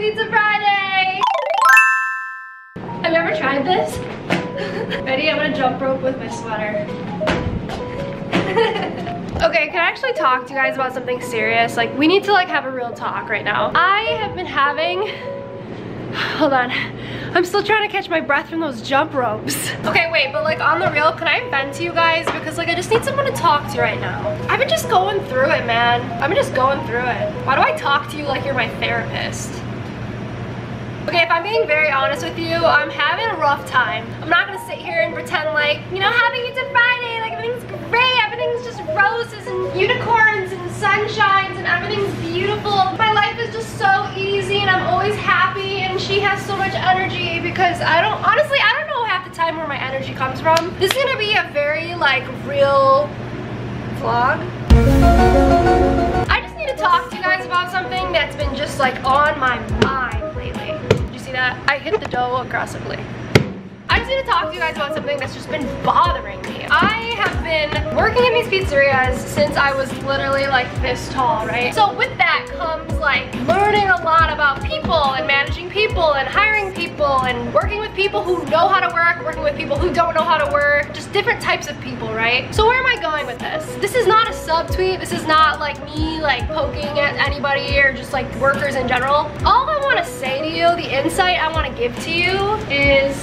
Pizza Friday! Have you ever tried this? Ready? I'm gonna jump rope with my sweater. okay, can I actually talk to you guys about something serious? Like, we need to like have a real talk right now. I have been having, hold on. I'm still trying to catch my breath from those jump ropes. Okay, wait, but like on the real, can I vent to you guys? Because like I just need someone to talk to right now. I've been just going through it, man. I've been just going through it. Why do I talk to you like you're my therapist? Okay, if I'm being very honest with you, I'm having a rough time. I'm not gonna sit here and pretend like, you know, happy it's a Friday, like everything's great, everything's just roses and unicorns and sunshines and everything's beautiful. My life is just so easy and I'm always happy and she has so much energy because I don't, honestly, I don't know half the time where my energy comes from. This is gonna be a very like real vlog. I just need to talk to you guys about something that's been just like on my the dough aggressively. Need to talk to you guys about something that's just been bothering me. I have been working in these pizzerias since I was literally like this tall, right? So with that comes like learning a lot about people and managing people and hiring people and working with people who know how to work, working with people who don't know how to work, just different types of people, right? So where am I going with this? This is not a subtweet. This is not like me like poking at anybody or just like workers in general. All I want to say to you, the insight I want to give to you is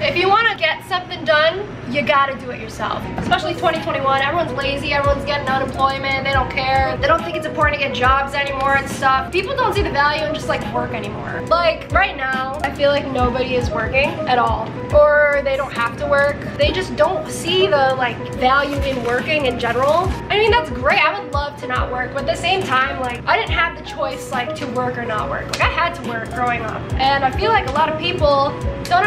if you want to get something done, you gotta do it yourself. Especially 2021, everyone's lazy, everyone's getting unemployment, they don't care. They don't think it's important to get jobs anymore and stuff. People don't see the value in just like work anymore. Like right now, I feel like nobody is working at all. Or they don't have to work. They just don't see the like value in working in general. I mean, that's great. I would love to not work, but at the same time, like I didn't have the choice like to work or not work. Like I had to work growing up. And I feel like a lot of people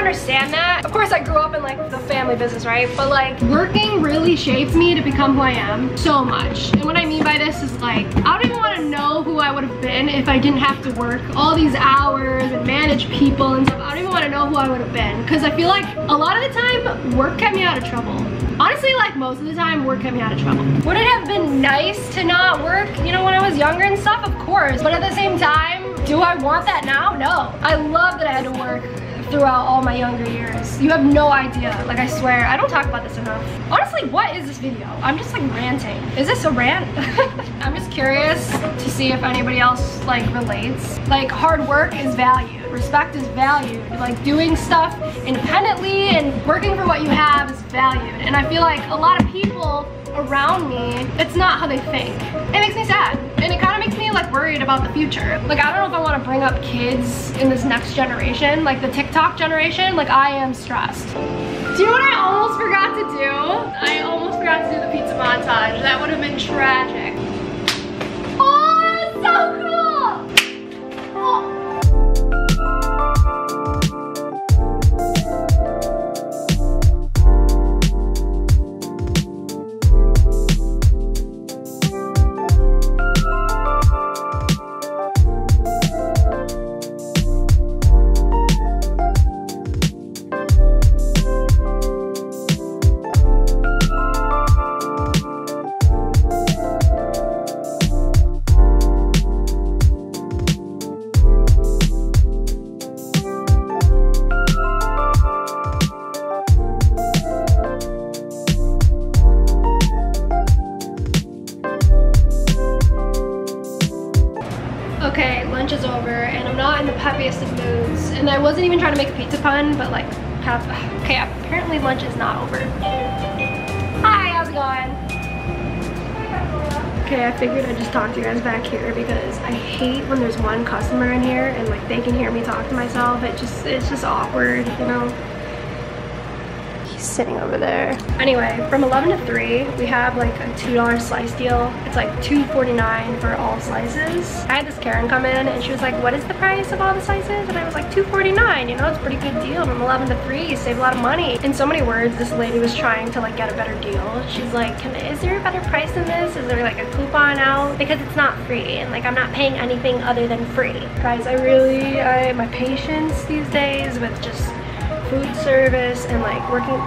understand that. Of course, I grew up in like the family business, right? But like working really shaped me to become who I am so much. And what I mean by this is like, I don't even want to know who I would have been if I didn't have to work all these hours and manage people and stuff. I don't even want to know who I would have been because I feel like a lot of the time work kept me out of trouble. Honestly, like most of the time, work kept me out of trouble. Would it have been nice to not work, you know, when I was younger and stuff? Of course. But at the same time, do I want that now? No. I love that I had to work throughout all my younger years. You have no idea, like I swear. I don't talk about this enough. Honestly, what is this video? I'm just like ranting. Is this a rant? I'm just curious to see if anybody else like relates. Like hard work is valued. Respect is valued. Like doing stuff independently and working for what you have is valued. And I feel like a lot of people around me, it's not how they think. It makes me sad. And it kind of makes like worried about the future. Like I don't know if I want to bring up kids in this next generation, like the TikTok generation, like I am stressed. Do you know what I almost forgot to do? I almost forgot to do the pizza montage. That would have been tragic. Okay, lunch is over and I'm not in the peppiest of moods. And I wasn't even trying to make a pizza pun, but like, of, okay, apparently lunch is not over. Hi, how's it going? Okay, I figured I'd just talk to you guys back here because I hate when there's one customer in here and like they can hear me talk to myself. It just, it's just awkward, you know? Sitting over there. Anyway, from 11 to 3, we have like a $2 slice deal. It's like $2.49 for all slices. I had this Karen come in and she was like, what is the price of all the slices? And I was like, $2.49, you know, it's a pretty good deal. From 11 to 3, you save a lot of money. In so many words, this lady was trying to like get a better deal. She's like, Can, is there a better price than this? Is there like a coupon out? Because it's not free and like I'm not paying anything other than free. Guys, I really, I, my patience these days with just food service and like working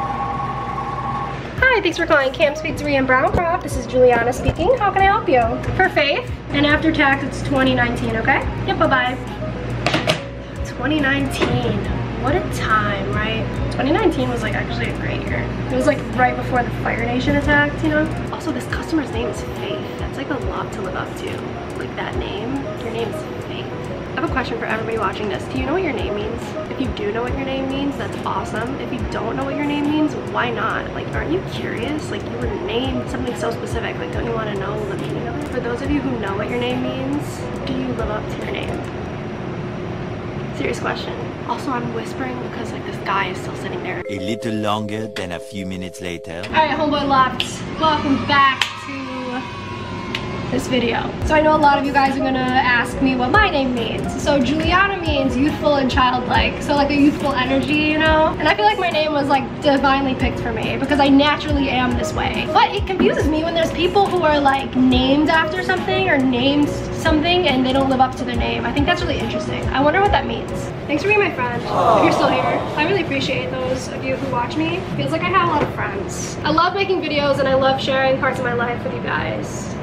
Hi, thanks for calling camp Cam's Pizzeria in Browncroft. This is Giuliana speaking. How can I help you? For Faith. And after tax, it's 2019, okay? Yep, bye-bye. 2019. What a time, right? 2019 was like actually a great year. It was like right before the Fire Nation attacked, you know? Also, this customer's name is Faith. That's like a lot to live up to. Like that name, your name is Faith. I have a question for everybody watching this. Do you know what your name means? If you do know what your name means, that's awesome. If you don't know what your name means, why not? Like, aren't you curious? Like, you were named something so specific. Like, don't you want to know the meaning of it? For those of you who know what your name means, do you live up to your name? Serious question. Also, I'm whispering because like this guy is still sitting there. A little longer than a few minutes later. All right, homeboy left. Welcome back to this video. So I know a lot of you guys are gonna ask me what my name means. So Giuliana means youthful and childlike. So like a youthful energy, you know? And I feel like my name was like divinely picked for me because I naturally am this way. But it confuses me when there's people who are like named after something or named something and they don't live up to their name. I think that's really interesting. I wonder what that means. Thanks for being my friend, if you're still here. I really appreciate those of you who watch me. Feels like I have a lot of friends. I love making videos and I love sharing parts of my life with you guys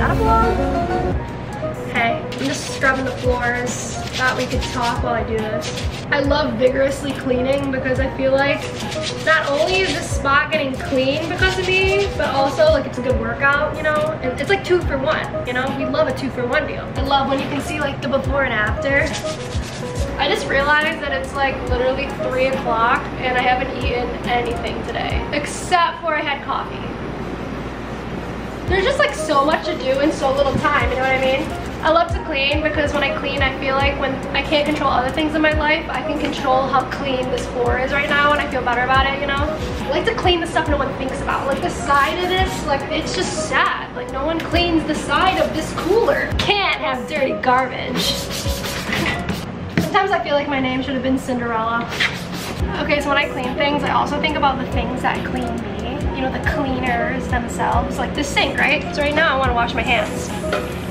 that a vlog? Hey, I'm just scrubbing the floors. Thought we could talk while I do this. I love vigorously cleaning because I feel like not only is this spot getting clean because of me, but also like it's a good workout, you know? And it's like two for one, you know? We love a two for one deal. I love when you can see like the before and after. I just realized that it's like literally three o'clock and I haven't eaten anything today, except for I had coffee there's just like so much to do in so little time, you know what I mean? I love to clean because when I clean, I feel like when I can't control other things in my life, I can control how clean this floor is right now and I feel better about it, you know? I like to clean the stuff no one thinks about. Like the side of this, like it's just sad. Like no one cleans the side of this cooler. Can't have dirty garbage. Sometimes I feel like my name should have been Cinderella. Okay, so when I clean things, I also think about the things that clean me you know, the cleaners themselves, like the sink, right? So right now I wanna wash my hands.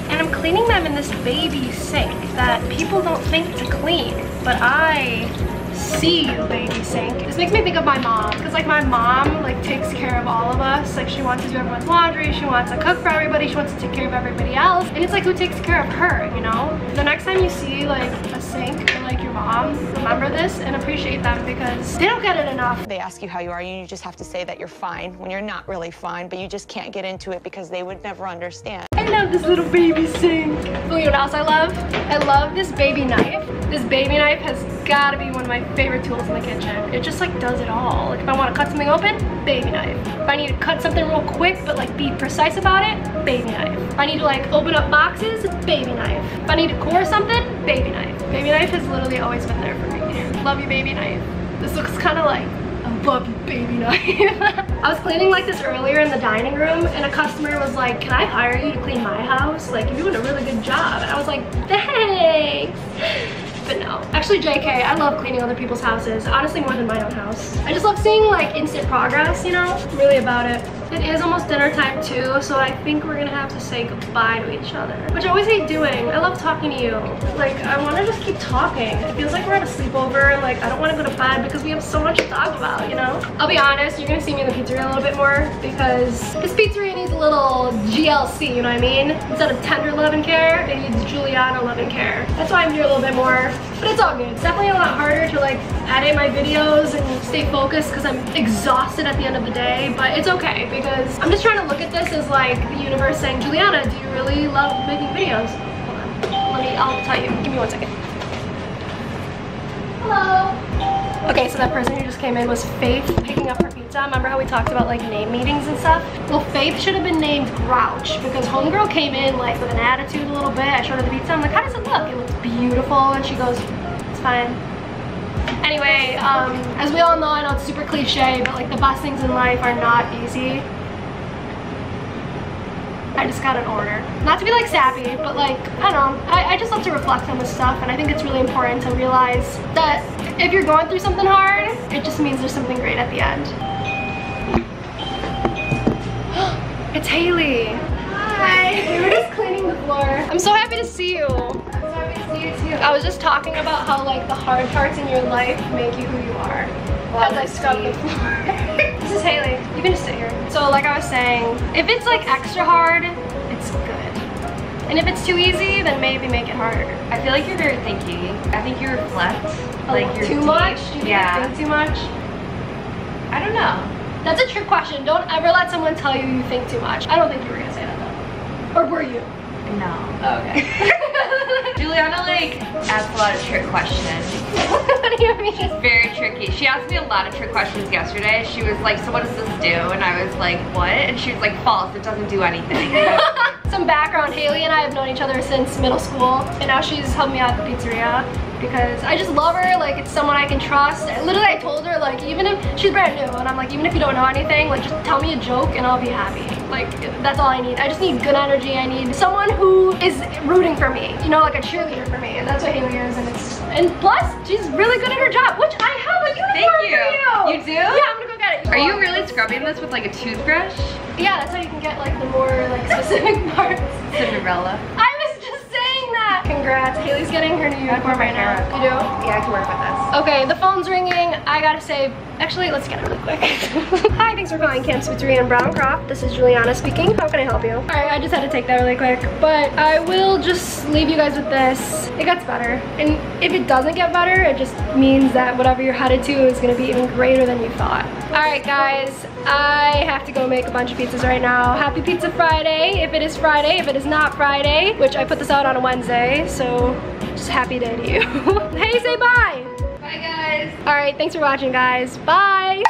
And I'm cleaning them in this baby sink that people don't think to clean, but I see you baby sink. This makes me think of my mom because like my mom like takes care of all of us. Like she wants to do everyone's laundry, she wants to cook for everybody, she wants to take care of everybody else. And it's like who takes care of her, you know? The next time you see like a sink or like your mom, remember this and appreciate them because they don't get it enough. They ask you how you are and you just have to say that you're fine when you're not really fine, but you just can't get into it because they would never understand. I love this little baby sink. Oh, you know what else I love? I love this baby knife. This baby knife has gotta be one of my favorite tools in the kitchen. It just like does it all. Like if I wanna cut something open, baby knife. If I need to cut something real quick but like be precise about it, baby knife. If I need to like open up boxes, baby knife. If I need to core something, baby knife. Baby knife has literally always been there for me. Love you baby knife. This looks kind of like above you baby knife. I was cleaning like this earlier in the dining room and a customer was like, can I hire you to clean my house? Like you're doing a really good job. And I was like, thanks but no. Actually, JK, I love cleaning other people's houses, honestly more than my own house. I just love seeing like instant progress, you know? Really about it. It is almost dinner time too, so I think we're gonna have to say goodbye to each other, which I always hate doing. I love talking to you. Like, I wanna just keep talking. It feels like we're at a sleepover, like I don't wanna go to bed because we have so much to talk about, you know? I'll be honest, you're gonna see me in the pizzeria a little bit more because this pizzeria needs a little GLC, you know what I mean? Instead of tender love and care, it needs Giuliana love and care. That's why I'm here a little bit more, but it's all good. It's definitely a lot harder to like edit my videos and stay focused because I'm exhausted at the end of the day, but it's okay because I'm just trying to look at this as like the universe saying, Giuliana, do you really love making videos? Hold on. Let me, I'll tell you. Give me one second. Hello. Okay, so that person who just came in was Faith picking up her pizza. Remember how we talked about like name meetings and stuff? Well, Faith should have been named Grouch because homegirl came in like with an attitude a little bit. I showed her the pizza. I'm like, how does it look? It looks beautiful. And she goes, it's fine. Anyway, um, as we all know, I know it's super cliche, but like the best things in life are not easy. I just got an order. Not to be like sappy, but like, I don't know. I, I just love to reflect on this stuff and I think it's really important to realize that if you're going through something hard, it just means there's something great at the end. it's Haley. Hi. We were just cleaning the floor. I'm so happy to see you. I'm so happy to see you too. I was just talking about how like the hard parts in your life make you who you are. As I scrub the floor. this is Haley. You can just sit here. So like I was saying, if it's like extra hard, it's good. And if it's too easy, then maybe make it harder. I feel like you're very thinky. I think you reflect. Like you're too deep. much? Do you Yeah. think too much? I don't know. That's a trick question. Don't ever let someone tell you you think too much. I don't think you were gonna say that though. Or were you? No. Oh, okay. Giuliana like asks a lot of trick questions. what do you mean? Lot of trick questions yesterday. She was like, so what does this do? And I was like, what? And she was like, false, it doesn't do anything. Some background, Haley and I have known each other since middle school and now she's helped me out at the pizzeria because I just love her, like it's someone I can trust. Literally I told her like even if, she's brand new and I'm like even if you don't know anything, like just tell me a joke and I'll be happy. Like that's all I need. I just need good energy. I need someone who is rooting for me, you know, like a cheerleader for me and that's what Haley is and it's, and plus she's really good at her job, which I have a uniform Thank you. for you. You do? Yeah, I'm gonna go get it. Are you really scrubbing this with like a toothbrush? Yeah, that's how you can get like the more like specific parts. Cinderella. I was just saying that. Congrats. Haley's getting her new uniform right now. You do? Yeah, I can work with this. Okay, the phone's ringing. I gotta say, actually, let's get it really quick. Hi, thanks for calling Cam's Pizzeria in Browncroft. This is Giuliana speaking. How can I help you? All right, I just had to take that really quick, but I will just leave you guys with this. It gets better, and if it doesn't get better, it just means that whatever you're headed to is gonna be even greater than you thought. All right, guys, I have to go make a bunch of pizzas right now. Happy Pizza Friday, if it is Friday, if it is not Friday, which I put this out on a Wednesday, so just happy day to you. hey, say bye. Bye, guys. All right, thanks for watching, guys. Bye.